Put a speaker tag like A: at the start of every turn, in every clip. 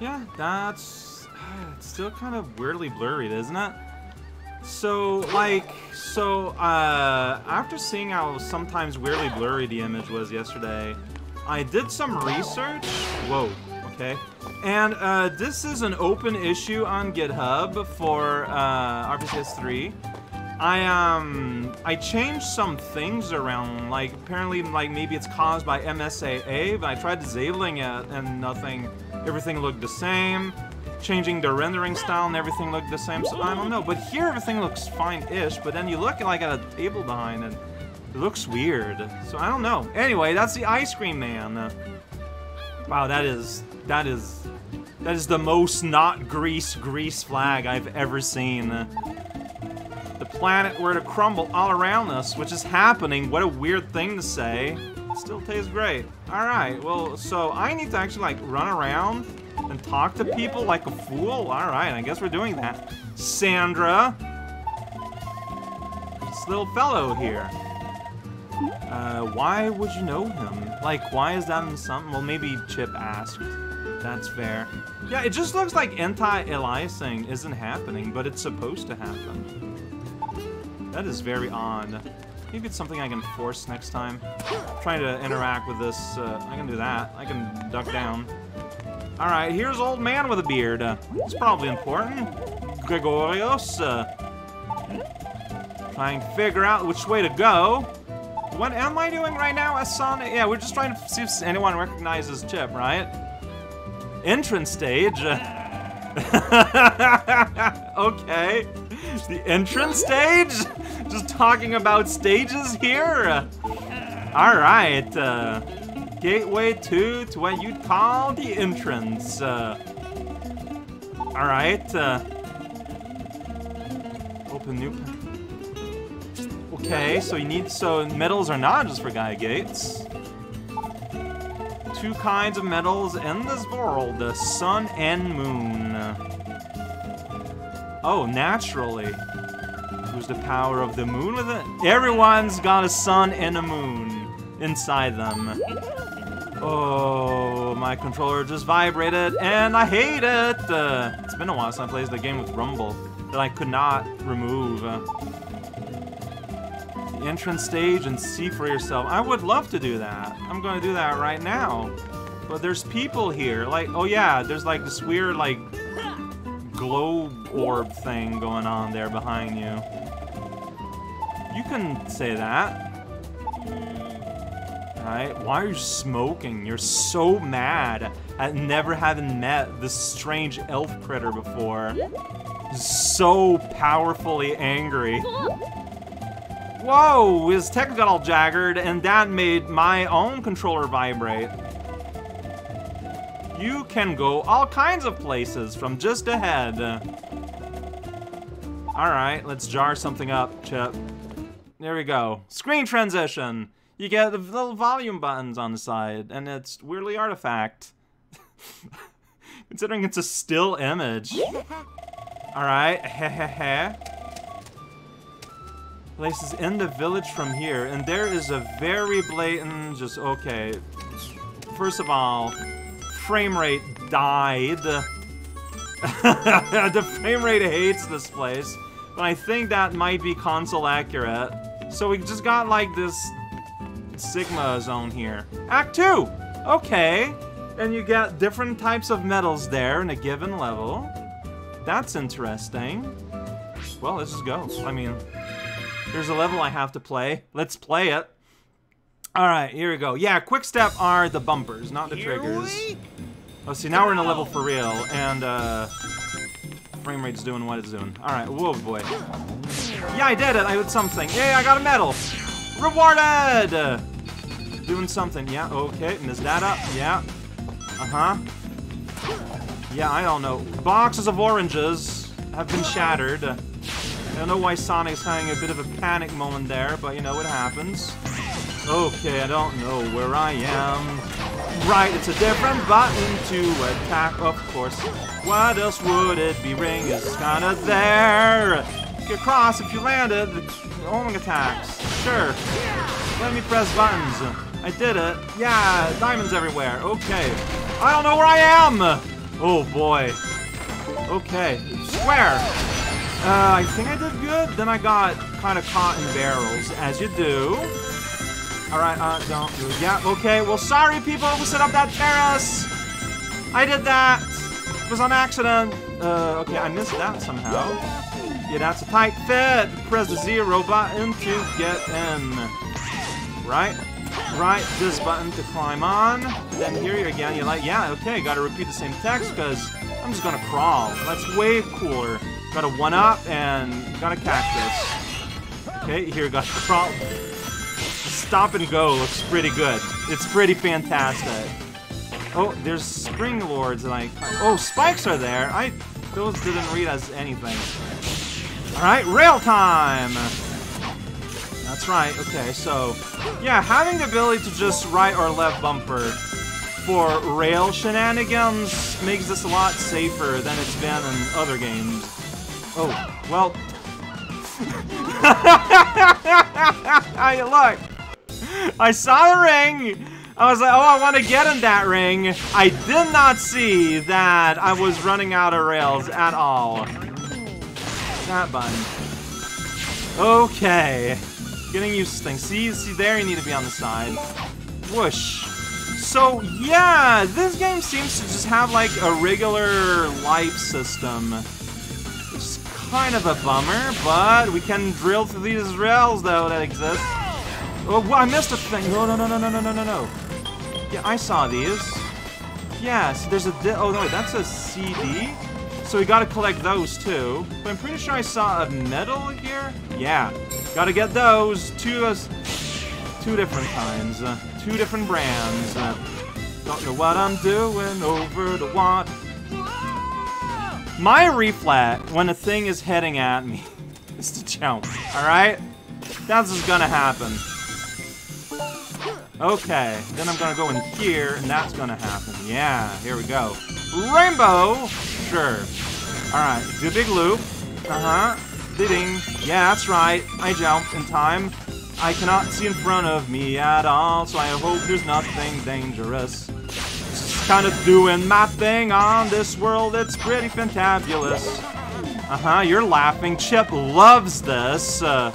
A: Yeah, that's it's still kind of weirdly blurry, isn't it? So, like, so, uh, after seeing how sometimes weirdly blurry the image was yesterday, I did some research. Whoa, okay. And, uh, this is an open issue on GitHub for, uh, RPCS3. I, um, I changed some things around, like, apparently, like, maybe it's caused by MSAA, but I tried disabling it and nothing, everything looked the same. Changing the rendering style and everything looked the same, so I don't know. But here everything looks fine-ish, but then you look, like, at a table behind and it looks weird. So I don't know. Anyway, that's the Ice Cream Man. Wow, that is, that is, that is the most not grease grease flag I've ever seen the planet were to crumble all around us, which is happening. What a weird thing to say. It still tastes great. Alright, well, so I need to actually, like, run around and talk to people like a fool? Alright, I guess we're doing that. Sandra. This little fellow here. Uh, why would you know him? Like, why is that in something? Well, maybe Chip asked. That's fair. Yeah, it just looks like anti-aliasing isn't happening, but it's supposed to happen. That is very odd. Maybe it's something I can force next time. I'm trying to interact with this. Uh, I can do that. I can duck down. Alright, here's old man with a beard. Uh, it's probably important. Gregorios. Uh, trying to figure out which way to go. What am I doing right now, Asana? Yeah, we're just trying to see if anyone recognizes Chip, right? Entrance stage. okay. The entrance stage? Just talking about stages here? Alright, uh, gateway to, to what you'd call the entrance. Uh, Alright, uh, open new... Okay, so you need, so medals are not just for Gaia Gates. Two kinds of medals in this world, the sun and moon. Oh, naturally. Who's the power of the moon with it? Everyone's got a sun and a moon inside them. Oh, my controller just vibrated, and I hate it! Uh, it's been a while since I played the game with Rumble that I could not remove. The entrance stage and see for yourself. I would love to do that. I'm going to do that right now. But there's people here. Like, oh yeah, there's like this weird, like, globe orb thing going on there behind you. You can say that. Alright, why are you smoking? You're so mad at never having met this strange elf critter before. So powerfully angry. Whoa, his tech got all jaggered, and that made my own controller vibrate. You can go all kinds of places from just ahead. Alright, let's jar something up, Chip. There we go. Screen transition! You get the little volume buttons on the side, and it's weirdly artifact. Considering it's a still image. Alright. Places in the village from here, and there is a very blatant, just, okay. First of all, frame rate died. the frame rate hates this place, but I think that might be console accurate. So we just got like this Sigma zone here. Act 2! Okay. And you get different types of medals there in a given level. That's interesting. Well, let's just go. I mean, there's a level I have to play. Let's play it. Alright, here we go. Yeah, quick step are the bumpers, not the triggers. Oh, see, now we're in a level for real, and, uh... Frame rate's doing what it's doing. Alright, whoa, boy. Yeah, I did it! I did something. Yay, I got a medal! Rewarded! Doing something. Yeah, okay. Missed that up. Yeah. Uh-huh. Yeah, I don't know. Boxes of oranges have been shattered. I don't know why Sonic's having a bit of a panic moment there, but you know, it happens. Okay, I don't know where I am. Right, it's a different button to attack, of course. What else would it be? Ring is kinda there. Get cross if you landed. Homing attacks. Sure. Let me press buttons. I did it. Yeah, diamonds everywhere. Okay. I don't know where I am. Oh boy. Okay, square. Uh, I think I did good. Then I got kind of caught in barrels, as you do. Alright, uh, don't Yeah, okay. Well, sorry, people who set up that terrace. I did that. It was on accident. Uh, okay, I missed that somehow. Yeah, that's a tight fit. Press the zero button to get in. Right? Right, this button to climb on. Then here you again, you're like, yeah, okay, gotta repeat the same text because I'm just gonna crawl. That's way cooler. Got a one-up and got a cactus. Okay, here got the crawl. Stop and go looks pretty good. It's pretty fantastic. Oh, there's spring lords that I... Oh, spikes are there. I... Those didn't read as anything. Alright, rail time! That's right, okay, so... Yeah, having the ability to just right or left bumper for rail shenanigans makes this a lot safer than it's been in other games. Oh, well... How you look? I saw the ring! I was like, oh, I want to get in that ring. I did not see that I was running out of rails at all. That button. Okay. Getting used to things. See, see there, you need to be on the side. Whoosh. So, yeah, this game seems to just have, like, a regular life system. Which is kind of a bummer, but we can drill through these rails, though, that exist. Oh, I missed a thing. No, no, no, no, no, no, no, no, no. Yeah, I saw these. Yeah, Yes, there's a... oh, no, wait, that's a CD? So we gotta collect those, too. But I'm pretty sure I saw a medal here? Yeah. Gotta get those. Two, uh, two different kinds. Uh, two different brands. Uh, don't know what I'm doing over the water. My reflex when a thing is heading at me is to jump, alright? That's just gonna happen. Okay, then I'm gonna go in here, and that's gonna happen. Yeah, here we go. Rainbow! Sure. Alright, do a big loop. Uh-huh. Ding. Yeah, that's right. I jumped in time. I cannot see in front of me at all, so I hope there's nothing dangerous. Just kind of doing my thing on this world. It's pretty fantabulous. Uh-huh, you're laughing. Chip loves this. Uh,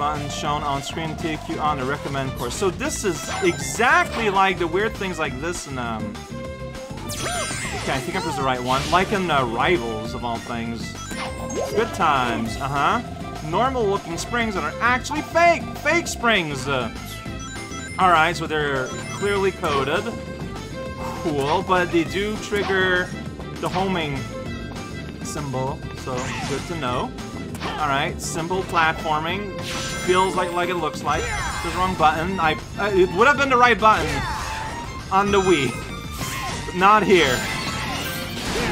A: button shown on screen you on the recommend course. So this is exactly like the weird things like this in, um... Okay, I think I was the right one. Like in uh, Rivals, of all things. Good times, uh-huh. Normal-looking springs that are actually fake! Fake springs! Uh, Alright, so they're clearly coded. Cool, but they do trigger the homing symbol, so good to know. Alright, simple platforming. Feels like like it looks like. The wrong button. I uh, It would have been the right button on the Wii. Not here.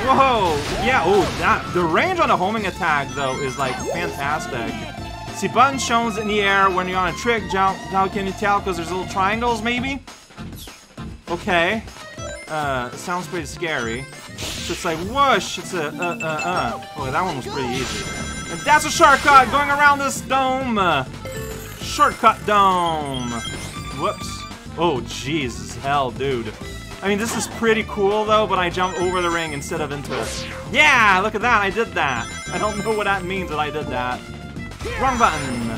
A: Whoa! Yeah, oh, that, the range on a homing attack, though, is, like, fantastic. See, button shows in the air when you're on a trick jump. How can you tell? Because there's little triangles, maybe? Okay. Uh, sounds pretty scary. It's like, whoosh! It's a, uh, uh, uh. Oh, that one was pretty easy. And that's a shortcut going around this dome! Uh, shortcut dome! Whoops. Oh, Jesus, hell, dude. I mean, this is pretty cool, though, but I jumped over the ring instead of into it. Yeah, look at that, I did that. I don't know what that means, that I did that. Wrong button.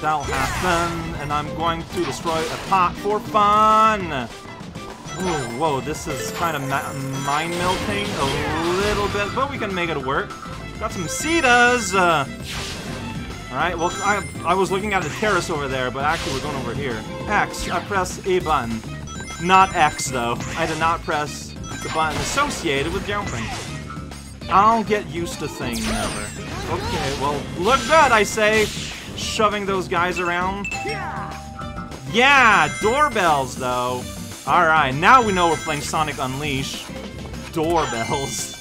A: That'll happen, and I'm going to destroy a pot for fun. Oh, whoa, this is kind of mind melting a little bit, but we can make it work. Got some Cetas! Uh, Alright, well, I, I was looking at the terrace over there, but actually we're going over here. X, I press A button. Not X, though. I did not press the button associated with jumping. I'll get used to things, never. Okay, well, look good, I say! Shoving those guys around. Yeah, doorbells, though. Alright, now we know we're playing Sonic Unleash. Doorbells.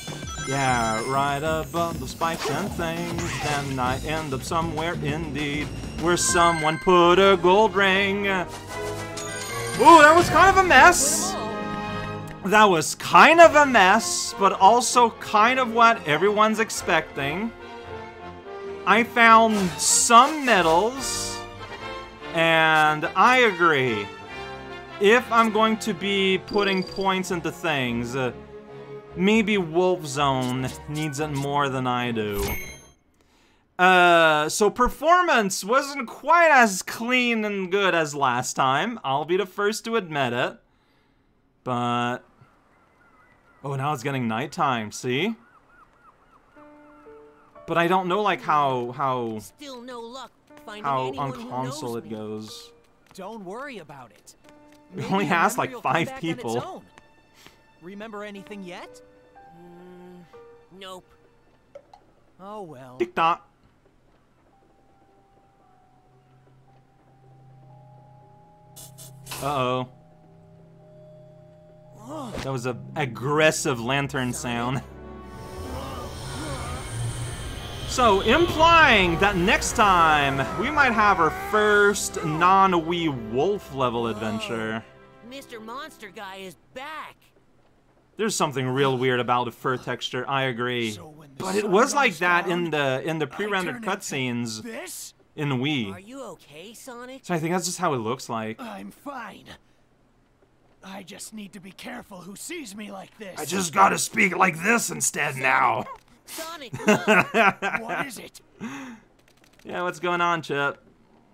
A: Yeah, right above the spikes and things, then I end up somewhere indeed, where someone put a gold ring. Ooh, that was kind of a mess. That was kind of a mess, but also kind of what everyone's expecting. I found some medals, and I agree. if I'm going to be putting points into things, uh, maybe Wolf Zone needs it more than I do. Uh, so performance wasn't quite as clean and good as last time. I'll be the first to admit it. But... Oh, now it's getting nighttime, see? But I don't know, like, how... how...
B: Still no luck finding
A: how on console it goes.
C: Don't worry about it.
A: It
C: Maybe
A: only
C: asked,
A: like, five
C: back on
A: people.
C: Own. Remember anything yet?
B: Mm, nope.
C: Oh well.
A: Tick tock. Uh-oh. That was a aggressive lantern sound. So, implying that next time we might have our first non-wee wolf level adventure.
B: Mr. Monster Guy is back.
A: There's something real weird about the fur texture, I agree.
D: So
A: But it was like that
D: down,
A: in the in the pre-rendered cutscenes in Wii.
B: Are you okay, Sonic?
A: So I think that's just how it looks like.
D: I'm fine. I just need to be careful who sees me like this.
A: I just gotta speak like this instead now.
B: Sonic!
D: What is it?
A: Yeah, what's going on, Chip?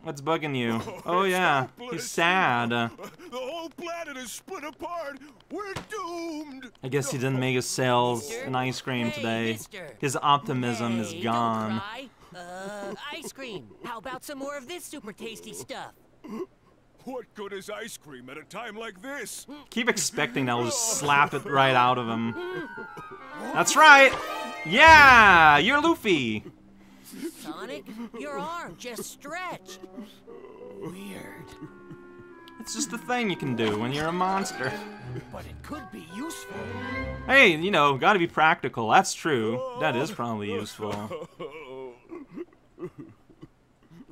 A: What's bugging you? Oh yeah, he's sad. Uh,
E: The whole planet is split apart. We're doomed.
A: I guess he didn't make his sales
B: Mister?
A: in ice cream
B: Hey,
A: today.
B: mister.
A: His optimism is gone.
B: Uh, ice cream. How about some more of this super tasty stuff?
E: What good is ice cream at a time like this?
A: Keep expecting that will just slap it right out of him. That's right! Yeah! You're Luffy!
B: Sonic, your arm just stretched.
D: Weird.
A: It's just a thing you can do when you're a monster.
D: But it could be useful.
A: Hey, you know, gotta be practical. That's true. That is probably useful.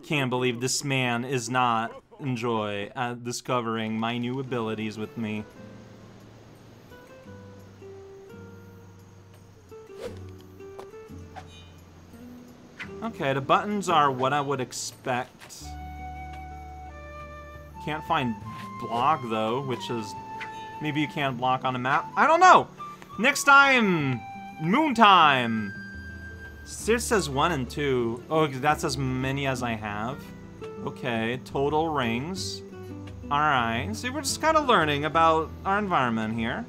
A: Can't believe this man is not enjoy at discovering my new abilities with me. Okay, the buttons are what I would expect. Can't find block though, which is maybe you can't block on a map. I don't know. Next time, moon time. This says one and two. Oh, that's as many as I have. Okay, total rings. All right. See, we're just kind of learning about our environment here.